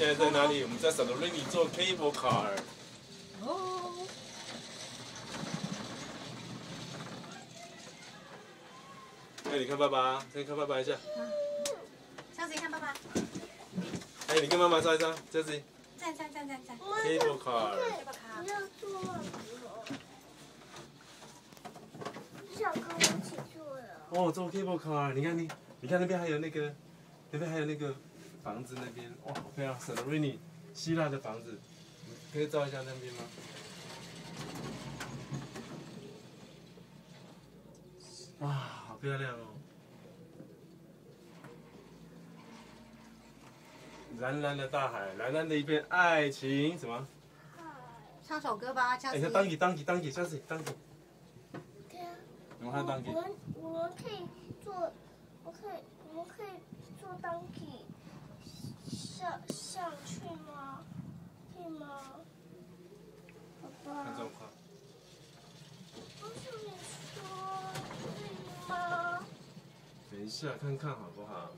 现在在哪里？我们在 Santorini 坐 cable car。哦，哎，你看爸爸，先看爸爸一下。小子，看爸爸，哎，你跟妈妈照一张，这子站站站站站，cable car。不，要坐了，想跟我一起坐呀？哦，坐 cable car，你看你，你看那边还有那个，那边还有那个房子那边，哇，好漂亮，Santorini，希腊的房子，你可以照一下那边吗？哇，好漂亮哦！蓝蓝的大海，蓝蓝的一片爱情，什么？唱首歌吧，小哎，子你。当给当给当给，下次当给，对啊。你们看当给我。们我们可以做，我可以我们可以做当去吗？吗？爸爸看状，况。不是你说可以吗？等一下看看好不好？